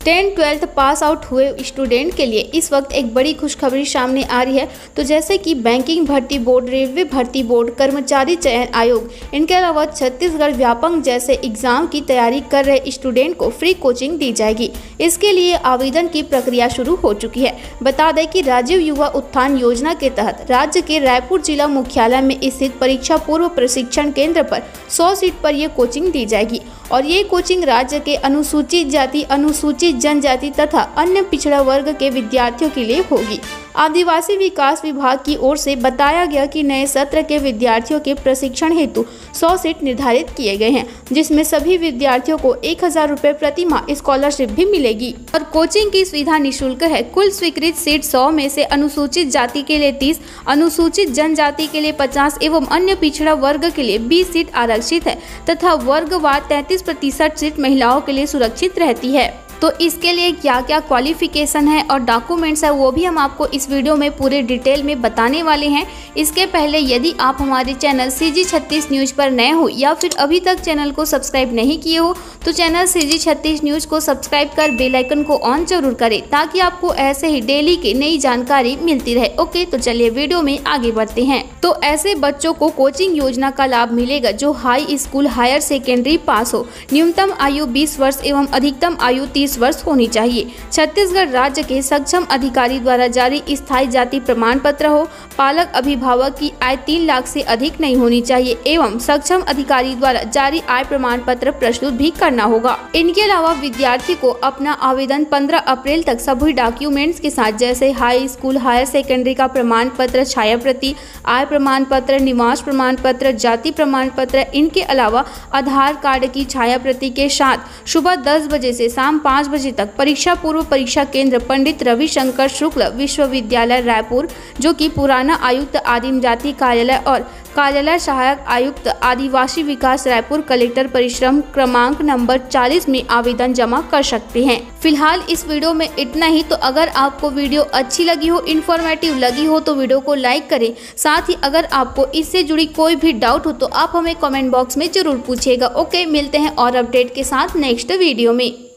Ten twelfth pass out हुए student के लिए। इस वक्त एक बड़ी खुशखबरी सामने आ रही है। तो जैसे कि बैंकिंग भर्ती बोर्ड, रेलवे भर्ती बोर्ड, कर्मचारी चयन आयोग, इनके अलावा छत्तीसगढ़ व्यापक जैसे एग्ज़ाम की तैयारी कर रहे स्टूडेंट को फ्री कोचिंग दी जाएगी। इसके लिए आवेदन की प्रक्रिया शुरू हो चुकी है। बता दें कि राजीव युवा उत्थान योजना के तहत राज्य के रायपुर जिला मुख्यालय में स्थित परीक्षा पूर्व प्रशिक्षण केंद्र पर सौ सीट पर यह कोचिंग दी जाएगी। और ये कोचिंग राज्य के अनुसूचित जाति अनुसूचित जनजाति तथा अन्य पिछड़ा वर्ग के विद्यार्थियों के लिए होगी। आदिवासी विकास विभाग की ओर से बताया गया कि नए सत्र के विद्यार्थियों के प्रशिक्षण हेतु 100 सीट निर्धारित किए गए हैं जिसमें सभी विद्यार्थियों को एक हज़ार रूपए प्रति माह स्कॉलरशिप भी मिलेगी। और कोचिंग की सुविधा निःशुल्क है। कुल स्वीकृत सीट 100 में से अनुसूचित जाति के लिए 30, अनुसूचित जनजाति के लिए 50 एवं अन्य पिछड़ा वर्ग के लिए 20 सीट आरक्षित है तथा वर्गवार तैतीस प्रतिशत सीट महिलाओं के लिए सुरक्षित रहती है। तो इसके लिए क्या क्या क्वालिफिकेशन है और डॉक्यूमेंट्स है, वो भी हम आपको इस वीडियो में पूरे डिटेल में बताने वाले हैं। इसके पहले यदि आप हमारे चैनल सी जी छत्तीस न्यूज़ पर नए हो या फिर अभी तक चैनल को सब्सक्राइब नहीं किए हो तो चैनल सी जी छत्तीस न्यूज़ को सब्सक्राइब कर बेलाइकन को ऑन ज़रूर करें, ताकि आपको ऐसे ही डेली की नई जानकारी मिलती रहे। ओके तो चलिए वीडियो में आगे बढ़ते हैं। तो ऐसे बच्चों को कोचिंग योजना का लाभ मिलेगा जो high school higher secondary pass हो। न्यूनतम आयु बीस वर्ष एवं अधिकतम आयु तीस बीस वर्ष होनी चाहिए। छत्तीसगढ़ राज्य के सक्षम अधिकारी द्वारा जारी स्थायी जाति प्रमाण पत्र हो, पालक अभिभावक की आय तीन लाख से अधिक नहीं होनी चाहिए एवं सक्षम अधिकारी द्वारा जारी आय प्रमाण पत्र प्रस्तुत भी करना होगा। इनके अलावा विद्यार्थी को अपना आवेदन 15 अप्रैल तक सभी डॉक्यूमेंट्स के साथ, जैसे हाई स्कूल, हायर सेकेंडरी का प्रमाण पत्र छाया प्रति आय प्रमाण पत्र, निवास प्रमाण पत्र, जाति प्रमाण पत्र, इनके अलावा आधार कार्ड की छाया प्रति के साथ सुबह दस बजे से शाम पाँच पाँच बजे तक परीक्षा पूर्व परीक्षा केंद्र पंडित रविशंकर शुक्ल विश्वविद्यालय रायपुर, जो कि पुराना आयुक्त आदिम जाति कार्यालय और कार्यालय सहायक आयुक्त आदिवासी विकास रायपुर कलेक्टर परिश्रम क्रमांक नंबर 40 में आवेदन जमा कर सकते हैं। फ़िलहाल इस वीडियो में इतना ही तो अगर आपको वीडियो अच्छी लगी हो इन्फॉर्मेटिव लगी हो तो वीडियो को लाइक करें। साथ ही अगर आपको इससे जुड़ी कोई भी डाउट हो तो आप हमें कमेंट बॉक्स में ज़रूर पूछेगा ओके मिलते हैं और अपडेट के साथ नेक्स्ट वीडियो में।